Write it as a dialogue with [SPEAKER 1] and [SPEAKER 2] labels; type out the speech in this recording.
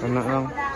[SPEAKER 1] còn nặng không?